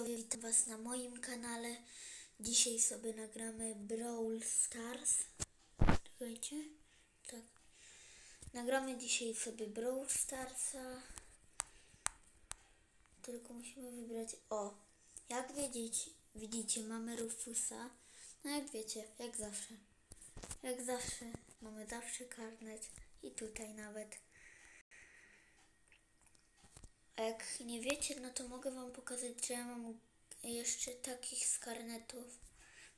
Witam Was na moim kanale. Dzisiaj sobie nagramy Brawl Stars. Czekajcie. Tak. Nagramy dzisiaj sobie Brawl Starsa. Tylko musimy wybrać. O, jak widzicie, widzicie, mamy Rufusa. No jak wiecie, jak zawsze. Jak zawsze, mamy zawsze karnet. I tutaj nawet. A jak nie wiecie, no to mogę Wam pokazać, że ja mam jeszcze takich z karnetów.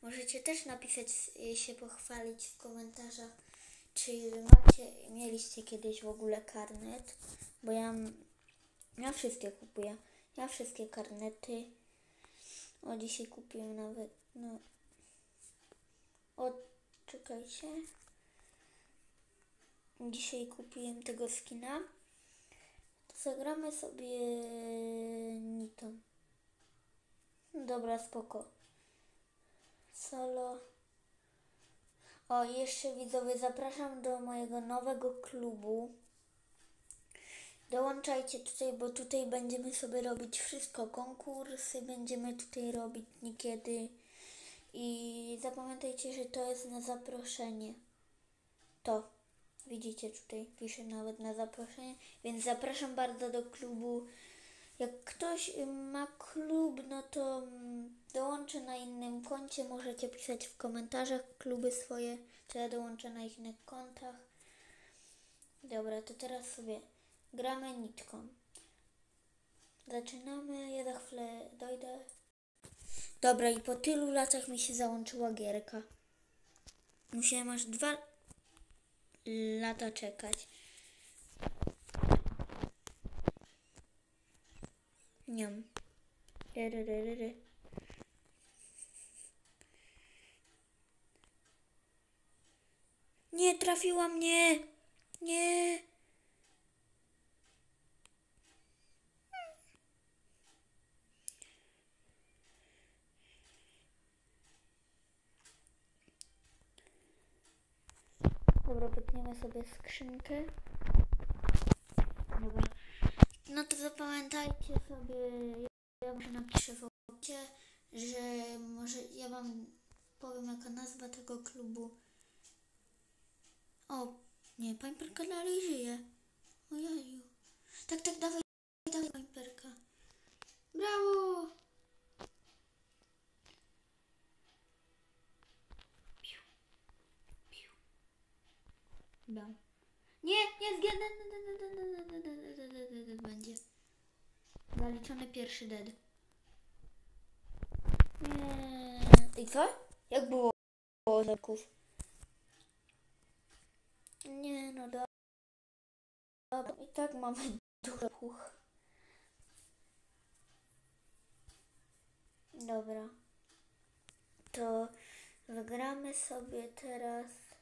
Możecie też napisać, y, się pochwalić w komentarzach, czy macie, mieliście kiedyś w ogóle karnet, bo ja, ja wszystkie kupuję. Ja wszystkie karnety. O, dzisiaj kupiłem nawet, no. O, czekajcie. Dzisiaj kupiłem tego skina. Zagramy sobie Nitą. Dobra, spoko. Solo. O, jeszcze widzowie, zapraszam do mojego nowego klubu. Dołączajcie tutaj, bo tutaj będziemy sobie robić wszystko. Konkursy będziemy tutaj robić niekiedy. I zapamiętajcie, że to jest na zaproszenie. To. Widzicie tutaj, piszę nawet na zaproszenie, więc zapraszam bardzo do klubu. Jak ktoś y, ma klub, no to mm, dołączę na innym koncie. Możecie pisać w komentarzach kluby swoje, to ja dołączę na innych kontach. Dobra, to teraz sobie gramy nitką. Zaczynamy, ja za chwilę dojdę. Dobra, i po tylu latach mi się załączyła gierka. Musiałem aż dwa lata czekać. Niam. Nie trafiła mnie! Nie! Dobra, sobie skrzynkę. Dobra. No to zapamiętajcie sobie, ja może napiszę w opisie, że może ja wam powiem jaka nazwa tego klubu. O, nie, Piperka dalej żyje. Ojeju. Tak, Dobra. Nie, nie, zgadnę. Będzie. Zaliczony pierwszy dead. I co? Jak było leków? Nie, no dobra. I tak mamy dużo puch. Dobra. To zagramy sobie teraz.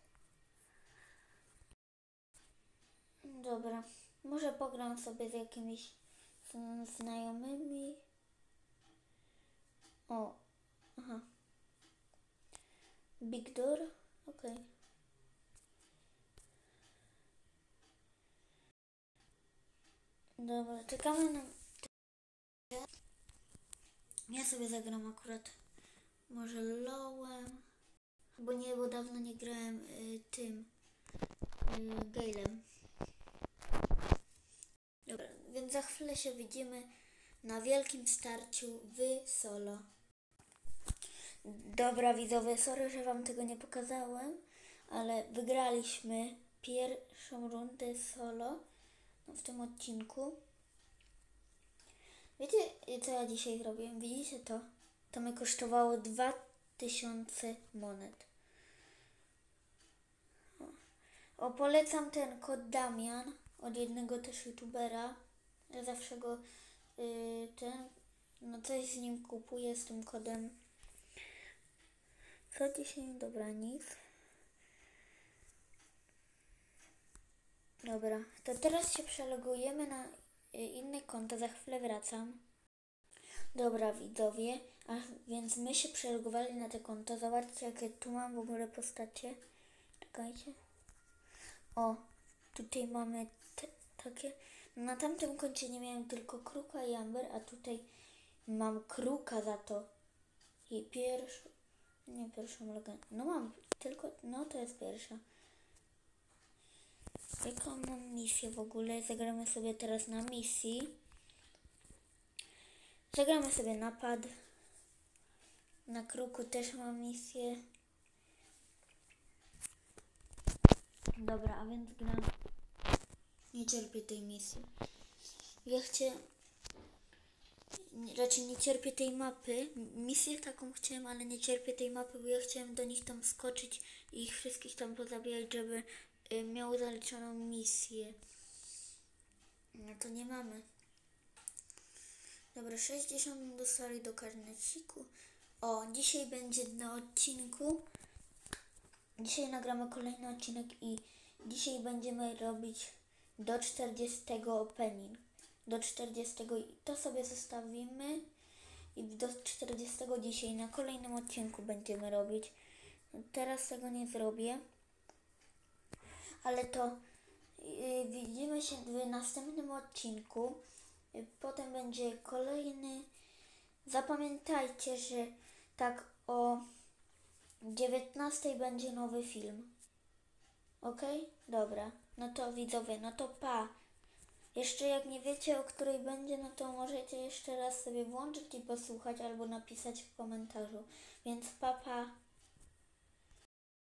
Dobra. Może pogram sobie z jakimiś znajomymi. O, aha. Big Door? Okej. Dobra, czekamy na... Ja sobie zagram akurat może Lowem. Bo nie, bo dawno nie grałem y, tym y. Dobra, więc za chwilę się widzimy na wielkim starciu w solo. Dobra widzowie, sorry, że wam tego nie pokazałem, ale wygraliśmy pierwszą rundę solo no, w tym odcinku. Wiecie, co ja dzisiaj zrobiłem? Widzicie to? To mi kosztowało 2000 monet. O polecam ten kod Damian od jednego też youtubera. Zawsze go y, ten, no coś z nim kupuję z tym kodem. Co dzisiaj? Dobra, nic. Dobra, to teraz się przelogujemy na y, inne konto, za chwilę wracam. Dobra, widzowie, a więc my się przelogowali na te konto. Zobaczcie, jakie tu mam w ogóle postacie. Czekajcie. O, tutaj mamy te, takie. Na tamtym koncie nie miałem tylko Kruka i Amber, a tutaj Mam kruka za to. I pierwszą, nie pierwszą legendę. No mam, tylko, no to jest pierwsza. Jaką mam misję w ogóle? Zagramy sobie teraz na misji. Zagramy sobie napad. Na kruku też mam misję. Dobra, a więc gram. Nie cierpię tej misji. Ja chcę. Raczej nie cierpię tej mapy. Misję taką chciałem, ale nie cierpię tej mapy, bo ja chciałem do nich tam skoczyć i ich wszystkich tam pozabijać, żeby y, miał zaliczoną misję. No to nie mamy. Dobra, 60 dostali do karneciku. O, dzisiaj będzie na odcinku. Dzisiaj nagramy kolejny odcinek i dzisiaj będziemy robić do 40 opening. Do 40 i to sobie zostawimy i do 40 dzisiaj na kolejnym odcinku będziemy robić. Teraz tego nie zrobię. Ale to yy, widzimy się w następnym odcinku. Potem będzie kolejny. Zapamiętajcie, że tak o 19 będzie nowy film. Ok? Dobra. No to widzowie, no to pa. Jeszcze jak nie wiecie, o której będzie, no to możecie jeszcze raz sobie włączyć i posłuchać albo napisać w komentarzu. Więc pa pa.